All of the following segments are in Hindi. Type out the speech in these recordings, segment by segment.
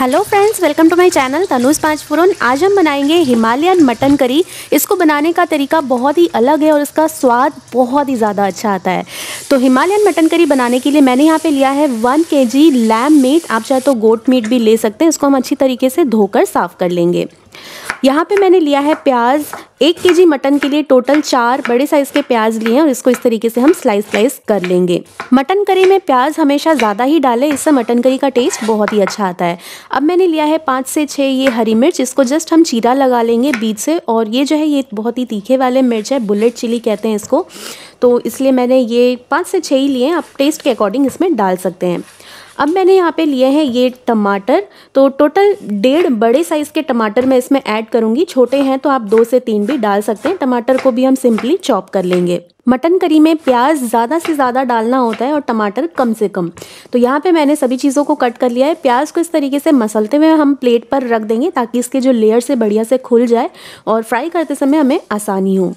Hello friends welcome to my channel Tanuj पाँच फुरन आज हम बनाएँगे हिमालयन मटन करी। इसको बनाने का तरीका बहुत ही अलग है और इसका स्वाद बहुत ही ज़्यादा अच्छा आता है। तो हिमालयन मटन करी बनाने के लिए मैंने यहाँ पे लिया है वन के जी लैम मीट। आप चाहे तो गोट मीट भी ले सकते हैं, इसको हम अच्छी तरीके से धोकर साफ़ कर लेंगे। यहाँ पे मैंने लिया है प्याज, एक केजी मटन के लिए टोटल चार बड़े साइज़ के प्याज लिए हैं और इसको इस तरीके से हम स्लाइस स्लाइस कर लेंगे। मटन करी में प्याज हमेशा ज़्यादा ही डालें, इससे मटन करी का टेस्ट बहुत ही अच्छा आता है। अब मैंने लिया है पाँच से छः ये हरी मिर्च, इसको जस्ट हम चीरा लगा लेंगे बीच से और ये जो है ये बहुत ही तीखे वाले मिर्च है बुलेट चिली कहते हैं इसको। तो इसलिए मैंने ये पाँच से छः ही लिए हैं। आप टेस्ट के अकॉर्डिंग इसमें डाल सकते हैं। अब मैंने यहाँ पे लिए हैं ये टमाटर। तो टोटल डेढ़ बड़े साइज़ के टमाटर मैं इसमें ऐड करूँगी। छोटे हैं तो आप दो से तीन भी डाल सकते हैं। टमाटर को भी हम सिंपली चॉप कर लेंगे। मटन करी में प्याज ज़्यादा से ज़्यादा डालना होता है और टमाटर कम से कम। तो यहाँ पे मैंने सभी चीज़ों को कट कर लिया है। प्याज को इस तरीके से मसलते हुए हम प्लेट पर रख देंगे ताकि इसके जो लेयर से बढ़िया से खुल जाए और फ्राई करते समय हमें आसानी हो।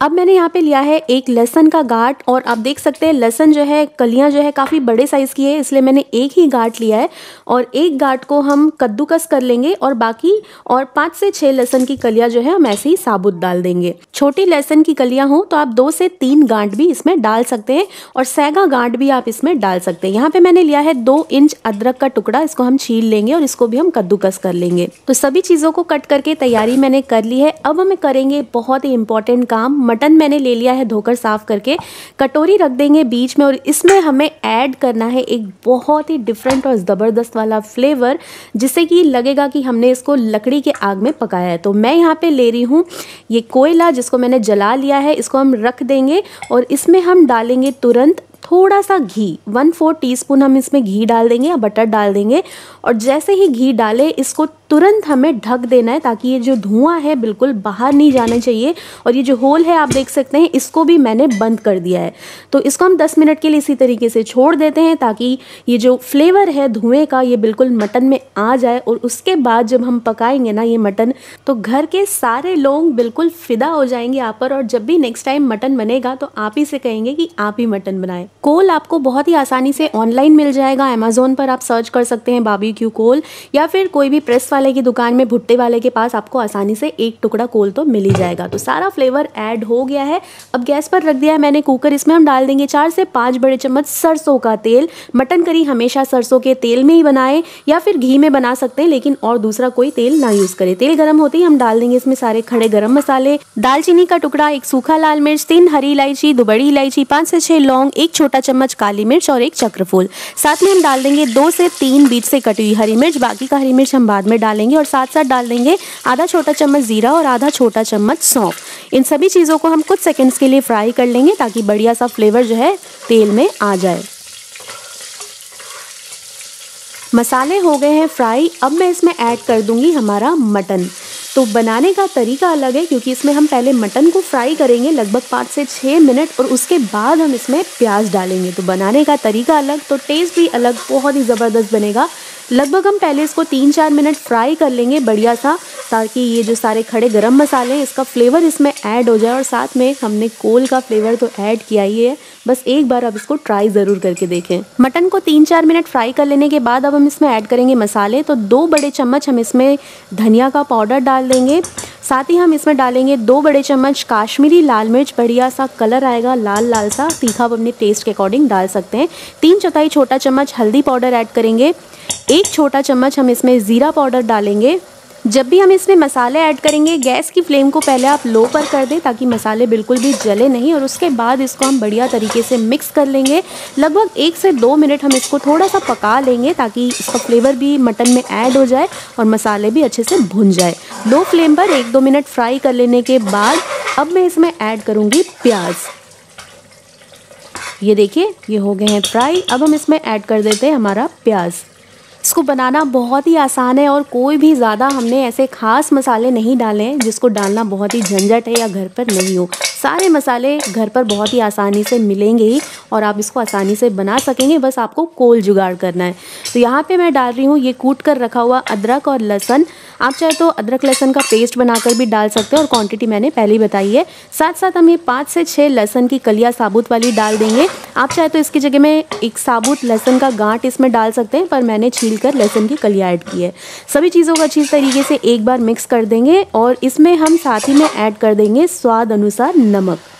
अब मैंने यहाँ पे लिया है एक लहसन का गाठ और आप देख सकते हैं लहसन जो है, कलियाँ जो है काफ़ी बड़े साइज़ की है, इसलिए मैंने एक ही गाठ लिया है और एक गाठ को हम कद्दूकस कर लेंगे और बाकी और पाँच से छः लहसन की कलियाँ जो है हम ऐसे ही साबुत डाल देंगे। छोटी लहसन की कलियाँ हों तो आप दो से तीन गांठ भी इसमें डाल सकते हैं और सैगा गांठ भी आप इसमें डाल सकते हैं। यहाँ पे मैंने लिया है दो इंच अदरक का टुकड़ा, इसको हम छील लेंगे और इसको भी हम कद्दूकस कर लेंगे। तो सभी चीज़ों को कट करके तैयारी मैंने कर ली है। अब हमें करेंगे बहुत ही इंपॉर्टेंट काम मटन मैंने ले लिया है धोकर साफ़ करके। कटोरी रख देंगे बीच में और इसमें हमें ऐड करना है एक बहुत ही डिफरेंट और ज़बरदस्त वाला फ्लेवर जिससे कि लगेगा कि हमने इसको लकड़ी के आग में पकाया है। तो मैं यहाँ पर ले रही हूँ ये कोयला, जिसको मैंने जला लिया है, इसको हम रख देंगे और इसमें हम डालेंगे तुरंत थोड़ा सा घी। वन फोर टीस्पून हम इसमें घी डाल देंगे या बटर डाल देंगे और जैसे ही घी डालें, इसको तुरंत हमें ढक देना है ताकि ये जो धुआँ है बिल्कुल बाहर नहीं जाना चाहिए और ये जो होल है आप देख सकते हैं, इसको भी मैंने बंद कर दिया है। तो इसको हम 10 मिनट के लिए इसी तरीके से छोड़ देते हैं ताकि ये जो फ्लेवर है धुएँ का, ये बिल्कुल मटन में आ जाए और उसके बाद जब हम पकाएँगे ना ये मटन तो घर के सारे लोग बिल्कुल फिदा हो जाएँगे आप पर और जब भी नेक्स्ट टाइम मटन बनेगा तो आप ही से कहेंगे कि आप ही मटन बनाए। कोल आपको बहुत ही आसानी से ऑनलाइन मिल जाएगा अमेजोन पर आप सर्च कर सकते हैं बाबी क्यू कोल या फिर कोई भी प्रेस वाले की दुकान में भुट्टे वाले के पास आपको आसानी से एक टुकड़ा कोल तो मिल ही जाएगा। तो सारा फ्लेवर ऐड हो गया है। अब गैस पर रख दिया है मैंने कुकर। इसमें हम डाल देंगे चार से पाँच बड़े चम्मच सरसों का तेल। मटन करी हमेशा सरसों के तेल में ही बनाए या फिर घी में बना सकते हैं, लेकिन और दूसरा कोई तेल ना यूज़ करे। तेल गर्म होते ही हम डाल देंगे इसमें सारे खड़े गर्म मसाले। दालचीनी का टुकड़ा, एक सूखा लाल मिर्च, तीन हरी इलायची, दो बड़ी इलायची, पाँच से छः लौंग, एक छोटा चम्मच काली मिर्च और एक चक्रफूल। साथ में हम डाल देंगे दो से तीन बीच से कटी हुई हरी मिर्च। बाकी का हरी मिर्च हम बाद में डालेंगे और साथ साथ डाल देंगे आधा छोटा चम्मच ज़ीरा और आधा छोटा चम्मच सौंफ। इन सभी चीज़ों को हम कुछ सेकंड्स के लिए फ्राई कर लेंगे ताकि बढ़िया सा फ्लेवर जो है तेल में आ जाए। मसाले हो गए हैं फ्राई अब मैं इसमें ऐड कर दूँगी हमारा मटन तो बनाने का तरीका अलग है क्योंकि इसमें हम पहले मटन को फ्राई करेंगे लगभग पाँच से छः मिनट और उसके बाद हम इसमें प्याज डालेंगे। तो बनाने का तरीका अलग तो टेस्ट भी अलग, बहुत ही ज़बरदस्त बनेगा। लगभग हम पहले इसको तीन चार मिनट फ्राई कर लेंगे बढ़िया सा, ताकि ये जो सारे खड़े गरम मसाले हैं, इसका फ्लेवर इसमें ऐड हो जाए। और साथ में हमने कोल का फ्लेवर तो ऐड किया ही है। बस एक बार अब इसको ट्राई ज़रूर करके देखें। मटन को तीन चार मिनट फ्राई कर लेने के बाद अब हम इसमें ऐड करेंगे मसाले। तो दो बड़े चम्मच हम इसमें धनिया का पाउडर डाल देंगे। साथ ही हम इसमें डालेंगे दो बड़े चम्मच काश्मीरी लाल मिर्च, बढ़िया सा कलर आएगा, लाल लाल सा। तीखा आप अपने टेस्ट के अकॉर्डिंग डाल सकते हैं। तीन चौथाई छोटा चम्मच हल्दी पाउडर ऐड करेंगे। एक छोटा चम्मच हम इसमें ज़ीरा पाउडर डालेंगे। जब भी हम इसमें मसाले ऐड करेंगे, गैस की फ्लेम को पहले आप लो पर कर दें ताकि मसाले बिल्कुल भी जले नहीं और उसके बाद इसको हम बढ़िया तरीके से मिक्स कर लेंगे। लगभग एक से दो मिनट हम इसको थोड़ा सा पका लेंगे ताकि इसका फ्लेवर भी मटन में ऐड हो जाए और मसाले भी अच्छे से भुन जाए। लो फ्लेम पर एक दो मिनट फ्राई कर लेने के बाद अब मैं इसमें ऐड करूँगी प्याज। ये देखिए, ये हो गए हैं फ्राई। अब हम इसमें ऐड कर देते हैं हमारा प्याज। इसको बनाना बहुत ही आसान है और कोई भी ज़्यादा हमने ऐसे खास मसाले नहीं डाले हैं जिसको डालना बहुत ही झंझट है या घर पर नहीं हो। सारे मसाले घर पर बहुत ही आसानी से मिलेंगे ही और आप इसको आसानी से बना सकेंगे, बस आपको कोल जुगाड़ करना है। तो यहाँ पे मैं डाल रही हूँ, ये कूट कर रखा हुआ अदरक और लहसन। आप चाहे तो अदरक, लहसन का पेस्ट बनाकर भी डाल सकते हैं और क्वांटिटी मैंने पहले ही बताई है। साथ साथ हम ये पाँच से छः लहसन की कलिया साबुत वाली डाल देंगे। आप चाहे तो इसकी जगह में एक साबुत लहसन का गांठ इसमें डाल सकते हैं, पर मैंने छील कर लहसन की कलिया ऐड की है। सभी चीज़ों को अच्छी तरीके से एक बार मिक्स कर देंगे और इसमें हम साथ ही में ऐड कर देंगे स्वाद अनुसार नमक।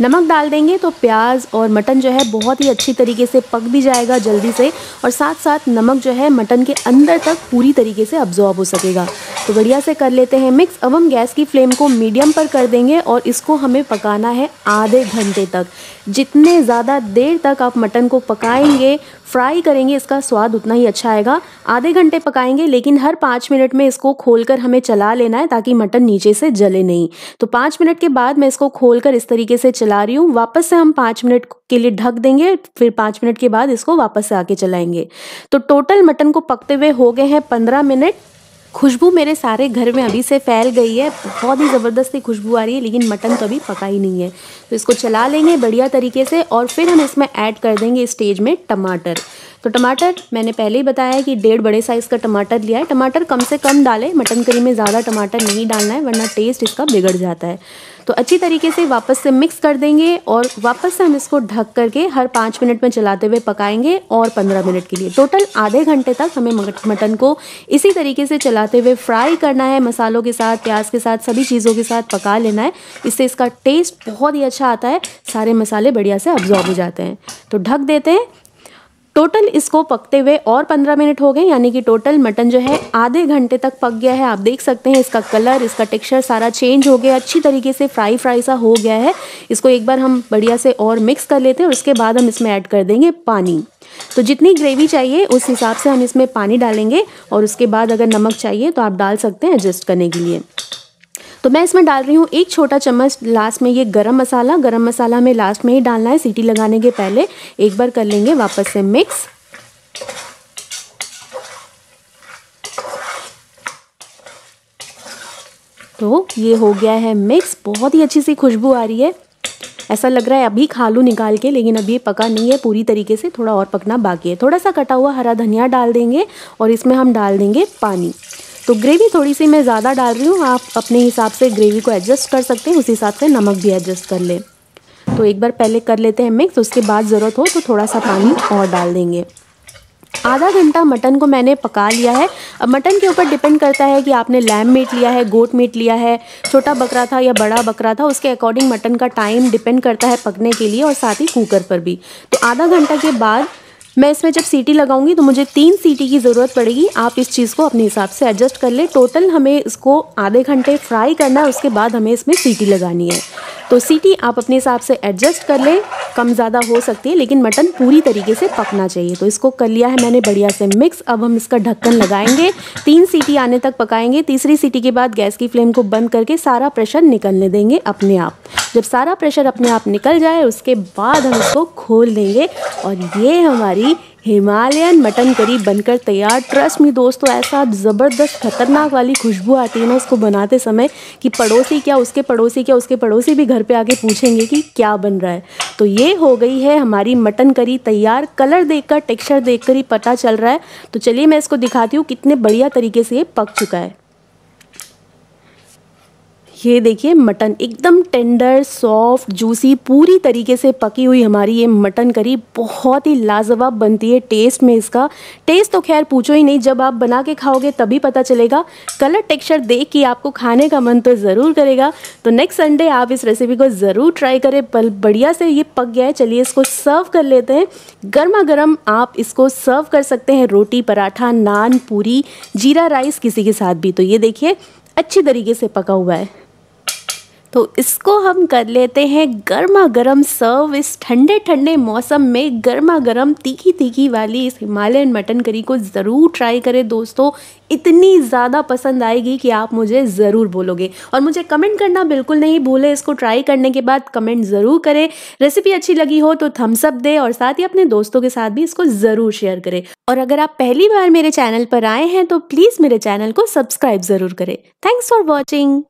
नमक डाल देंगे तो प्याज और मटन जो है बहुत ही अच्छी तरीके से पक भी जाएगा जल्दी से और साथ साथ नमक जो है मटन के अंदर तक पूरी तरीके से अब्जॉर्ब हो सकेगा। तो बढ़िया से कर लेते हैं मिक्स अब हम गैस की फ्लेम को मीडियम पर कर देंगे और इसको हमें पकाना है आधे घंटे तक। जितने ज़्यादा देर तक आप मटन को पकाएँगे फ्राई करेंगे, इसका स्वाद उतना ही अच्छा आएगा। आधे घंटे पकाएँगे, लेकिन हर पाँच मिनट में इसको खोलकर हमें चला लेना है ताकि मटन नीचे से जले नहीं। तो पाँच मिनट के बाद मैं इसको खोलकर इस तरीके से चला रही हूँ। वापस से हम पाँच मिनट के लिए ढक देंगे, फिर पाँच मिनट के बाद इसको वापस से आके चलाएँगे। तो टोटल मटन को पकते हुए हो गए हैं पंद्रह मिनट। खुशबू मेरे सारे घर में अभी से फैल गई है। बहुत ही ज़बरदस्ती खुशबू आ रही है, लेकिन मटन तो अभी पका ही नहीं है। तो इसको चला लेंगे बढ़िया तरीके से और फिर हम इसमें ऐड कर देंगे स्टेज में टमाटर। तो टमाटर, मैंने पहले ही बताया कि डेढ़ बड़े साइज़ का टमाटर लिया है। टमाटर कम से कम डालें, मटन करी में ज़्यादा टमाटर नहीं डालना है, वरना टेस्ट इसका बिगड़ जाता है। तो अच्छी तरीके से वापस से मिक्स कर देंगे और वापस से हम इसको ढक करके हर पाँच मिनट में चलाते हुए पकाएँगे और पंद्रह मिनट के लिए। टोटल आधे घंटे तक हमें मटन को इसी तरीके से चलाते हुए फ्राई करना है, मसालों के साथ, प्याज के साथ, सभी चीज़ों के साथ पका लेना है। इससे इसका टेस्ट बहुत ही अच्छा आता है, सारे मसाले बढ़िया से अब्जॉर्ब हो जाते हैं। तो ढक देते हैं टोटल इसको पकते हुए और पंद्रह मिनट हो गए, यानी कि टोटल मटन जो है, आधे घंटे तक पक गया है। आप देख सकते हैं इसका कलर, इसका टेक्सचर सारा चेंज हो गया अच्छी तरीके से फ्राई फ्राई सा हो गया है। इसको एक बार हम बढ़िया से और मिक्स कर लेते हैं और उसके बाद हम इसमें ऐड कर देंगे पानी। तो जितनी ग्रेवी चाहिए, उस हिसाब से हम इसमें पानी डालेंगे और उसके बाद अगर नमक चाहिए तो आप डाल सकते हैं एडजस्ट करने के लिए। तो मैं इसमें डाल रही हूँ एक छोटा चम्मच लास्ट में ये गरम मसाला। गरम मसाला हमें लास्ट में ही डालना है। सीटी लगाने के पहले एक बार कर लेंगे वापस से मिक्स तो ये हो गया है मिक्स बहुत ही अच्छी सी खुशबू आ रही है। ऐसा लग रहा है अभी खा लूँ निकाल के, लेकिन अभी ये पका नहीं है। पूरी तरीके से थोड़ा और पकना बाकी है। थोड़ा सा कटा हुआ हरा धनिया डाल देंगे और इसमें हम डाल देंगे पानी। तो ग्रेवी थोड़ी सी मैं ज़्यादा डाल रही हूँ, आप अपने हिसाब से ग्रेवी को एडजस्ट कर सकते हैं, उस हिसाब से नमक भी एडजस्ट कर लें। तो एक बार पहले कर लेते हैं मिक्स उसके बाद ज़रूरत हो तो थोड़ा सा पानी और डाल देंगे। आधा घंटा मटन को मैंने पका लिया है। अब मटन के ऊपर डिपेंड करता है कि आपने लैम मीट लिया है गोट मीट लिया है, छोटा बकरा था या बड़ा बकरा था, उसके अकॉर्डिंग मटन का टाइम डिपेंड करता है पकने के लिए और साथ ही कुकर पर भी। तो आधा घंटा के बाद मैं इसमें जब सीटी लगाऊँगी तो मुझे तीन सीटी की ज़रूरत पड़ेगी। आप इस चीज़ को अपने हिसाब से एडजस्ट कर ले। टोटल हमें इसको आधे घंटे फ्राई करना है, उसके बाद हमें इसमें सीटी लगानी है। तो सीटी आप अपने हिसाब से एडजस्ट कर लें। कम ज़्यादा हो सकती है, लेकिन मटन पूरी तरीके से पकना चाहिए। तो इसको कर लिया है मैंने बढ़िया से मिक्स अब हम इसका ढक्कन लगाएँगे। तीन सीटी आने तक पकाएँगे। तीसरी सीटी के बाद गैस की फ्लेम को बंद करके सारा प्रेशर निकलने देंगे अपने आप। जब सारा प्रेशर अपने आप निकल जाए, उसके बाद हम इसको खोल देंगे। और ये हमारी हिमालयन मटन करी बनकर तैयार। ट्रस्ट मी दोस्तों, ऐसा ज़बरदस्त खतरनाक वाली खुशबू आती है ना उसको बनाते समय कि पड़ोसी क्या उसके पड़ोसी क्या उसके पड़ोसी भी घर पे आके पूछेंगे कि क्या बन रहा है। तो ये हो गई है हमारी मटन करी तैयार। कलर देखकर टेक्सचर देखकर ही पता चल रहा है। तो चलिए मैं इसको दिखाती हूँ कितने बढ़िया तरीके से ये पक चुका है। ये देखिए, मटन एकदम टेंडर, सॉफ्ट, जूसी, पूरी तरीके से पकी हुई हमारी ये मटन करी। बहुत ही लाजवाब बनती है टेस्ट में इसका। टेस्ट तो खैर पूछो ही नहीं, जब आप बना के खाओगे तभी पता चलेगा। कलर टेक्सचर देख के आपको खाने का मन तो ज़रूर करेगा। तो नेक्स्ट संडे आप इस रेसिपी को ज़रूर ट्राई करें। बढ़िया से ये पक गया है। चलिए इसको सर्व कर लेते हैं। गर्मा गर्म आप इसको सर्व कर सकते हैं। रोटी, पराठा, नान, पूरी, जीरा राइस किसी के साथ भी। तो ये देखिए, अच्छी तरीके से पका हुआ है। तो इसको हम कर लेते हैं गर्मा गर्म सर्व इस ठंडे ठंडे मौसम में गर्मा गर्म तीखी तीखी वाली इस हिमालयन मटन करी को ज़रूर ट्राई करें दोस्तों। इतनी ज़्यादा पसंद आएगी कि आप मुझे ज़रूर बोलोगे। और मुझे कमेंट करना बिल्कुल नहीं भूले। इसको ट्राई करने के बाद कमेंट ज़रूर करें। रेसिपी अच्छी लगी हो तो थम्सअप दे और साथ ही अपने दोस्तों के साथ भी इसको ज़रूर शेयर करें। और अगर आप पहली बार मेरे चैनल पर आए हैं तो प्लीज़ मेरे चैनल को सब्सक्राइब ज़रूर करें। Thanks for watching